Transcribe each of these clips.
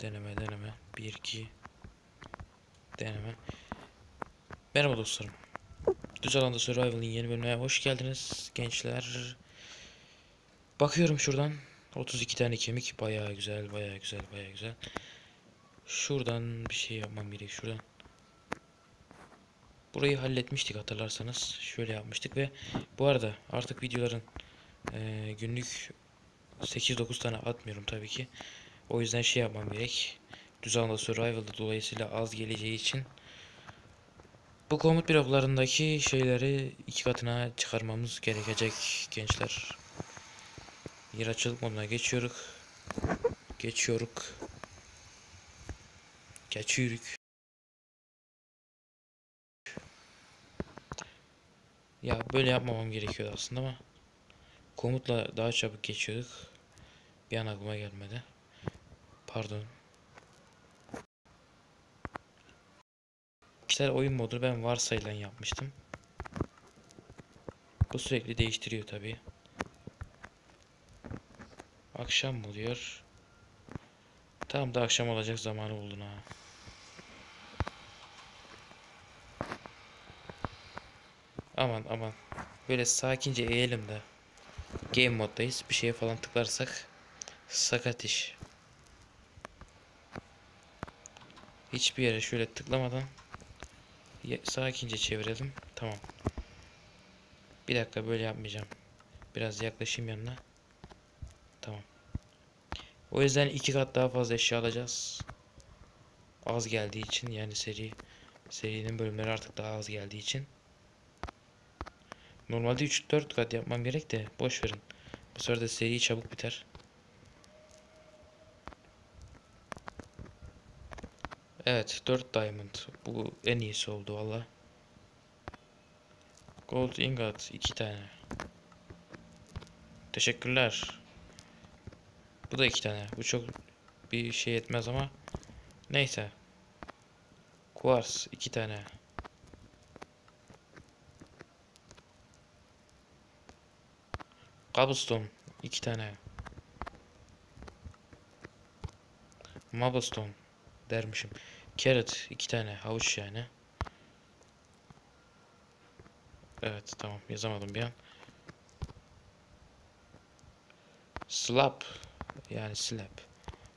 Deneme deneme. 1 2 deneme. Merhaba dostlarım. Düz alanda Survival'ın yeni bölümüne hoş geldiniz gençler. Bakıyorum şuradan 32 tane kemik bayağı güzel bayağı güzel bayağı güzel. Şuradan bir şey yapmam gerek şuradan. Burayı halletmiştik hatırlarsanız. Şöyle yapmıştık ve bu arada artık videoların eee, günlük 8-9 tane atmıyorum tabii ki. O yüzden şey yapmam gerek. Düz alanda Survival'da dolayısıyla az geleceği için bu komut bloklarındaki şeyleri iki katına çıkarmamız gerekecek gençler. Yer açılık moduna geçiyoruz. Geçiyoruz. Geçiyoruz. Ya böyle yapmamam gerekiyordu aslında ama komutla daha çabuk geçiyorduk. Bir an aklıma gelmedi. Pardon. Kişisel oyun modu ben varsayılan yapmıştım. Bu sürekli değiştiriyor tabi. Akşam mı oluyor? Tam da akşam olacak zamanı buldun ha. Aman aman. Böyle sakince eğelim de. Game moddayız. Bir şeye falan tıklarsak sakat iş. Hiçbir yere şöyle tıklamadan sakince çevirelim. Tamam. Bir dakika böyle yapmayacağım. Biraz yaklaşayım yanına. Tamam. O yüzden iki kat daha fazla eşya alacağız. Az geldiği için yani seri serinin bölümleri artık daha az geldiği için. Normalde 3-4 kat yapmam gerek de boş verin. Bu de seri çabuk biter. Evet 4 diamond. Bu en iyisi oldu valla. Gold ingot 2 tane. Teşekkürler. Bu da 2 tane. Bu çok bir şey etmez ama neyse. Quartz 2 tane. Cobblestone 2 tane. Mobblestone dermişim. Carrot iki tane havuç yani. Evet tamam yazamadım bir an. Slab yani slab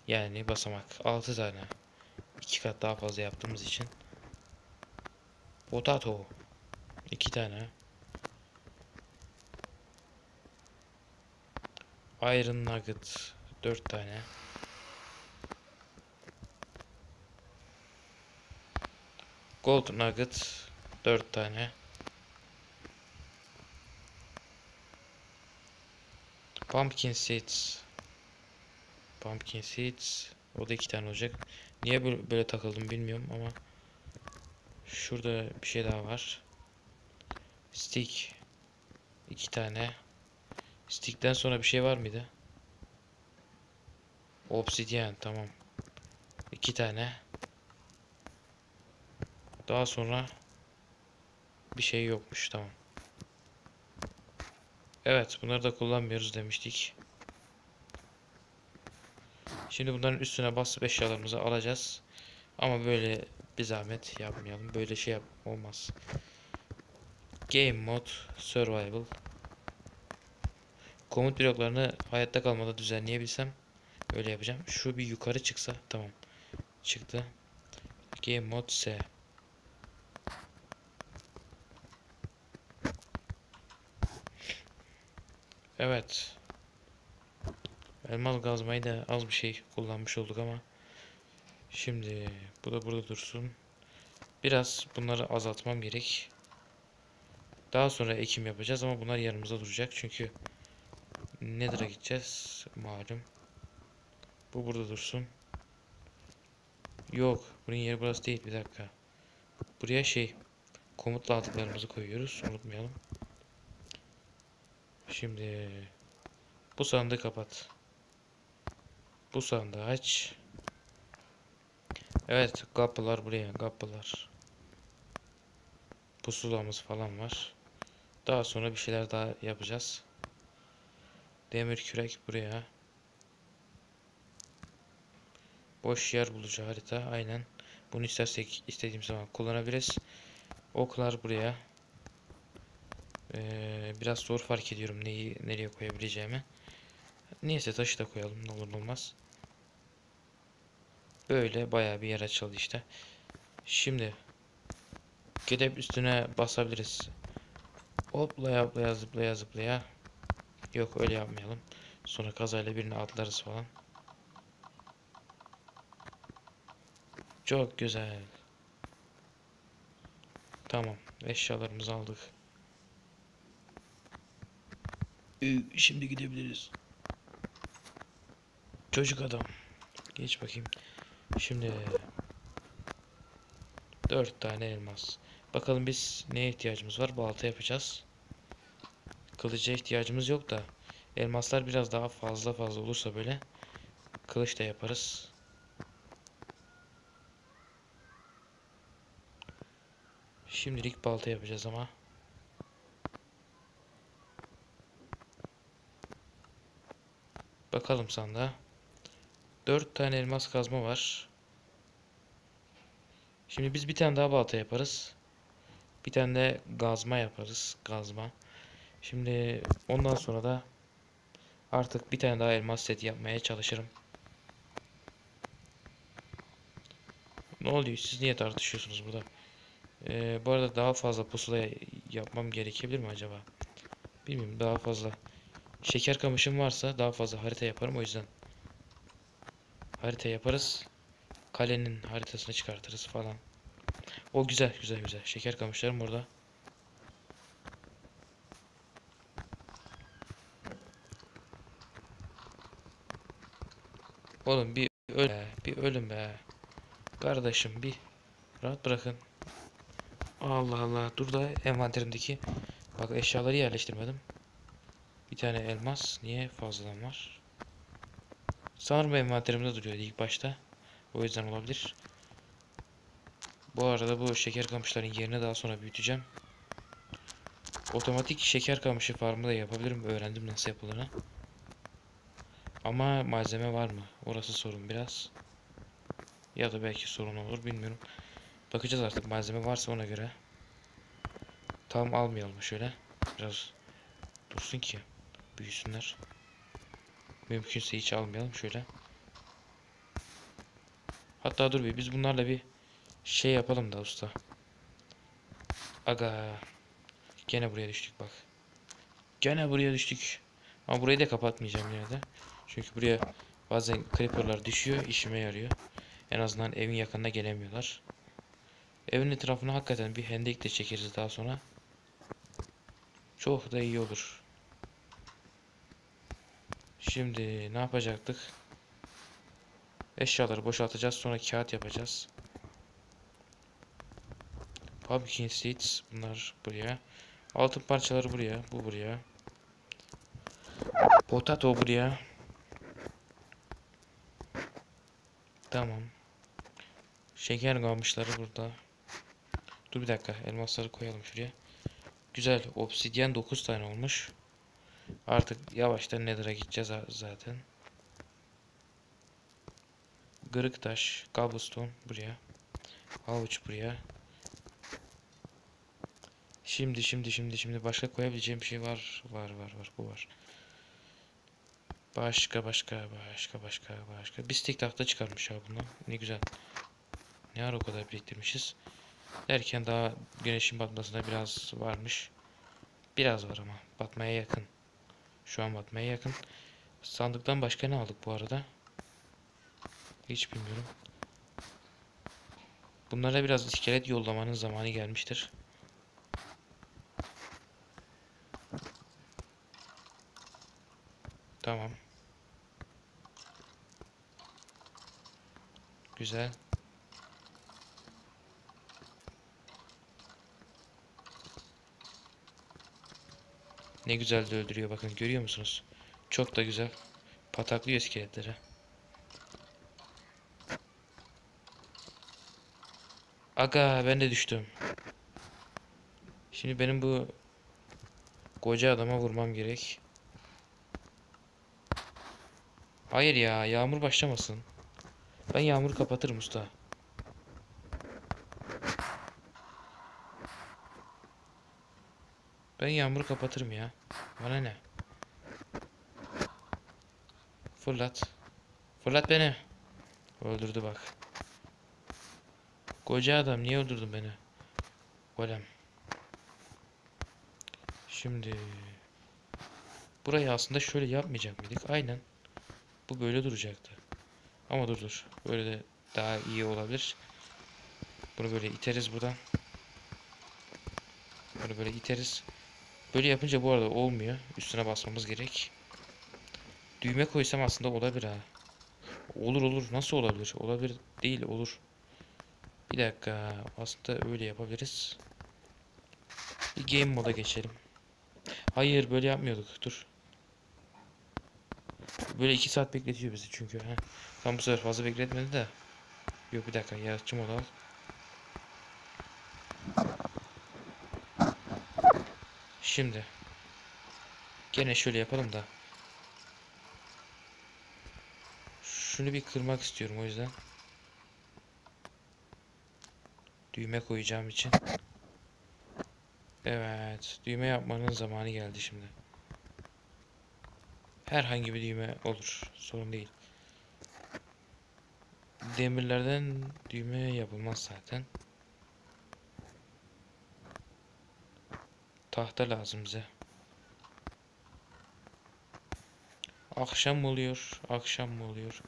yani basamak 6 tane. iki kat daha fazla yaptığımız için. Potato iki tane. Iron nugget 4 tane. Gold nugget 4 tane. Pumpkin seeds. Pumpkin seeds. O da iki tane olacak. Niye böyle, takıldım bilmiyorum ama şurada bir şey daha var. Stick. iki tane. Stick'ten sonra bir şey var mıydı? Obsidian tamam. iki tane. Daha sonra bir şey yokmuş tamam. Evet bunları da kullanmıyoruz demiştik. Şimdi bunların üstüne basıp eşyalarımızı alacağız. Ama böyle bir zahmet yapmayalım. Böyle şey yap olmaz. Game Mode Survival Komut bloklarını hayatta kalmada düzenleyebilsem öyle yapacağım. Şu bir yukarı çıksa tamam. Çıktı. Game Mode S Evet. Elmas gazmayı da az bir şey kullanmış olduk ama. Şimdi bu da burada dursun. Biraz bunları azaltmam gerek. Daha sonra ekim yapacağız ama bunlar yanımızda duracak çünkü Nether'a gideceğiz malum. Bu burada dursun. Yok, bunun yeri burası değil bir dakika. Buraya şey komutla aldıklarımızı koyuyoruz unutmayalım. Şimdi bu sandığı kapat. Bu sandığı aç. Evet kapılar buraya kapılar. Pusulamız falan var. Daha sonra bir şeyler daha yapacağız. Demir kürek buraya. Boş yer bulucu harita. Aynen. Bunu istersek istediğim zaman kullanabiliriz. Oklar buraya. Ee, biraz zor fark ediyorum neyi nereye koyabileceğimi. Neyse taşı da koyalım ne olur olmaz. Böyle bayağı bir yer açıldı işte. Şimdi gidip üstüne basabiliriz. Hoplaya hoplaya zıplaya zıplaya. Yok öyle yapmayalım. Sonra kazayla birine atlarız falan. Çok güzel. Tamam. Eşyalarımızı aldık. Ee, Şimdi gidebiliriz. Çocuk adam. Geç bakayım. Şimdi dört tane elmas. Bakalım biz neye ihtiyacımız var? Balta yapacağız. Kılıca ihtiyacımız yok da elmaslar biraz daha fazla fazla olursa böyle kılıç da yaparız. Şimdilik balta yapacağız ama. Bakalım sanda. 4 tane elmas kazma var. Şimdi biz bir tane daha balta yaparız. Bir tane de gazma yaparız. Gazma. Şimdi ondan sonra da artık bir tane daha elmas set yapmaya çalışırım. Ne oluyor? Siz niye tartışıyorsunuz burada? Ee, bu arada daha fazla pusula yapmam gerekebilir mi acaba? Bilmiyorum daha fazla. Şeker kamışım varsa daha fazla harita yaparım o yüzden. Harita yaparız. Kalenin haritasını çıkartırız falan. O güzel güzel güzel. Şeker kamışlarım burada. Oğlum bir öl be, bir ölüm be. Kardeşim bir rahat bırakın. Allah Allah. Dur da envanterimdeki bak eşyaları yerleştirmedim. Bir tane elmas niye fazladan var? Sanırım envanterimde duruyor ilk başta. O yüzden olabilir. Bu arada bu şeker kamışların yerini daha sonra büyüteceğim. Otomatik şeker kamışı farmı da yapabilirim. Öğrendim nasıl yapıldığını. Ama malzeme var mı? Orası sorun biraz. Ya da belki sorun olur bilmiyorum. Bakacağız artık malzeme varsa ona göre. Tam almayalım şöyle. Biraz dursun ki büyüsünler. Mümkünse hiç almayalım şöyle. Hatta dur bir biz bunlarla bir şey yapalım da usta. Aga. Gene buraya düştük bak. Gene buraya düştük. Ama burayı da kapatmayacağım yine de. Çünkü buraya bazen creeperlar düşüyor, işime yarıyor. En azından evin yakınına gelemiyorlar. Evin etrafına hakikaten bir hendek de çekeriz daha sonra. Çok da iyi olur. Şimdi ne yapacaktık? Eşyaları boşaltacağız sonra kağıt yapacağız. Pumpkin seeds bunlar buraya. Altın parçaları buraya, bu buraya. Potato buraya. Tamam. Şeker kalmışları burada. Dur bir dakika elmasları koyalım şuraya. Güzel obsidyen 9 tane olmuş. Artık yavaştan Nether'a gideceğiz zaten. Gırık taş, cobblestone buraya. Havuç buraya. Şimdi şimdi şimdi şimdi başka koyabileceğim bir şey var. Var var var bu var. Başka başka başka başka başka. Bir stick tahta çıkarmış ya bundan. Ne güzel. Ne ara o kadar biriktirmişiz. Derken daha güneşin batmasına biraz varmış. Biraz var ama batmaya yakın. Şu an batmaya yakın. Sandıktan başka ne aldık bu arada? Hiç bilmiyorum. Bunlara biraz iskelet yollamanın zamanı gelmiştir. Tamam. Güzel. Ne güzel de öldürüyor bakın görüyor musunuz? Çok da güzel. Pataklıyor iskeletleri. Aga ben de düştüm. Şimdi benim bu koca adama vurmam gerek. Hayır ya yağmur başlamasın. Ben yağmur kapatırım usta. Ben yağmuru kapatırım ya. Bana ne? Fırlat. Fırlat beni. Öldürdü bak. Koca adam niye öldürdün beni? Golem. Şimdi burayı aslında şöyle yapmayacak mıydık? Aynen. Bu böyle duracaktı. Ama dur dur. Böyle de daha iyi olabilir. Bunu böyle iteriz buradan. Bunu böyle iteriz. Böyle yapınca bu arada olmuyor. Üstüne basmamız gerek. Düğme koysam aslında olabilir ha. Olur olur. Nasıl olabilir? Olabilir değil olur. Bir dakika. Aslında öyle yapabiliriz. Bir game moda geçelim. Hayır böyle yapmıyorduk. Dur. Böyle iki saat bekletiyor bizi çünkü. Ha. Tam bu sefer fazla bekletmedi de. Yok bir dakika. Yaratıcı moda al. Şimdi. Gene şöyle yapalım da. Şunu bir kırmak istiyorum o yüzden. Düğme koyacağım için. Evet. Düğme yapmanın zamanı geldi şimdi. Herhangi bir düğme olur. Sorun değil. Demirlerden düğme yapılmaz zaten. Tahta lazım bize. Akşam mı oluyor? Akşam mı oluyor?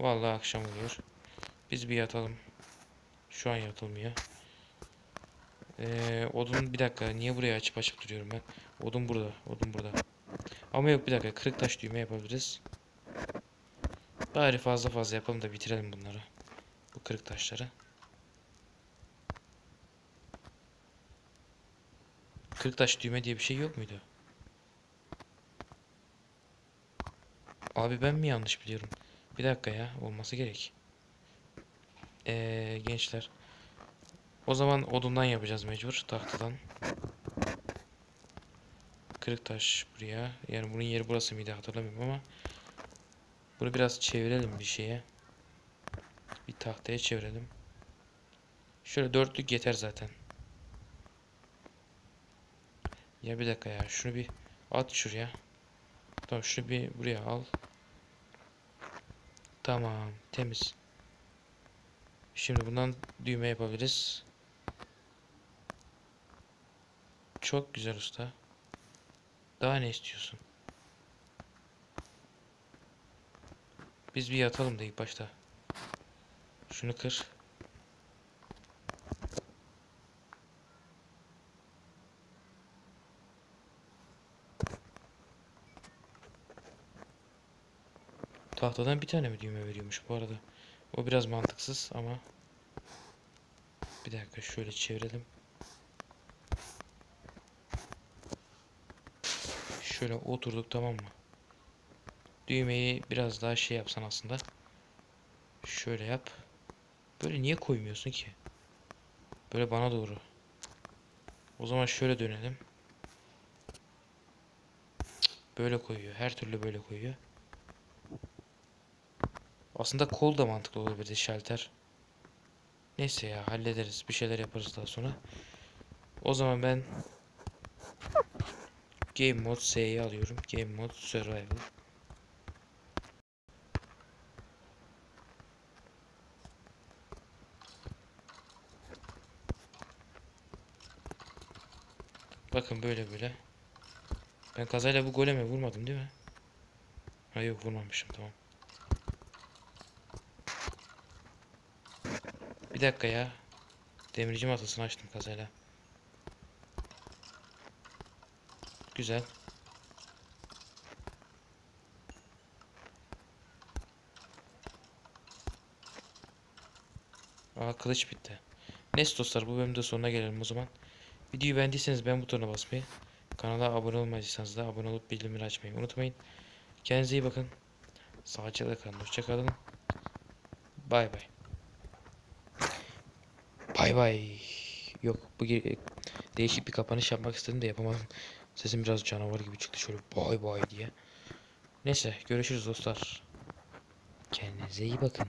Vallahi akşam oluyor. Biz bir yatalım. Şu an yatılmıyor. Ee, odun bir dakika. Niye buraya açıp açıp duruyorum ben? Odun burada. Odun burada. Ama yok bir dakika. Kırık taş düğme yapabiliriz. Bari fazla fazla yapalım da bitirelim bunları. Bu kırık taşları. Kırık taş düğme diye bir şey yok muydu? Abi ben mi yanlış biliyorum? Bir dakika ya. Olması gerek. Ee, gençler. O zaman odundan yapacağız mecbur. Tahtadan. Kırık taş buraya. Yani bunun yeri burası mıydı hatırlamıyorum ama. Bunu biraz çevirelim bir şeye. Bir tahtaya çevirelim. Şöyle dörtlük yeter zaten. Ya bir dakika ya. Şunu bir at şuraya. Tamam şunu bir buraya al. Tamam. Temiz. Şimdi bundan düğme yapabiliriz. Çok güzel usta. Daha ne istiyorsun? Biz bir yatalım da ilk başta. Şunu kır. Tahtadan bir tane mi düğme veriyormuş bu arada? O biraz mantıksız ama bir dakika şöyle çevirelim. Şöyle oturduk tamam mı? Düğmeyi biraz daha şey yapsan aslında. Şöyle yap. Böyle niye koymuyorsun ki? Böyle bana doğru. O zaman şöyle dönelim. Böyle koyuyor. Her türlü böyle koyuyor. Aslında kol da mantıklı olabilirdi şalter. Neyse ya hallederiz. Bir şeyler yaparız daha sonra. O zaman ben Game Mode S'yi alıyorum. Game Mode Survival. Bakın böyle böyle. Ben kazayla bu goleme vurmadım değil mi? Ha yok vurmamışım tamam. Bir dakika ya. Demirci masasını açtım kazayla. Güzel. Aa kılıç bitti. Neyse dostlar bu bölümde sonuna gelelim o zaman. Videoyu beğendiyseniz beğen butonuna basmayı, kanala abone olmadıysanız da abone olup bildirimleri açmayı unutmayın. Kendinize iyi bakın. Sağlıcakla kalın. Hoşçakalın. Bay bay. Bay bay. Yok bu değişik bir kapanış yapmak istedim de yapamadım. Sesim biraz canavar gibi çıktı şöyle bay bay diye. Neyse görüşürüz dostlar. Kendinize iyi bakın.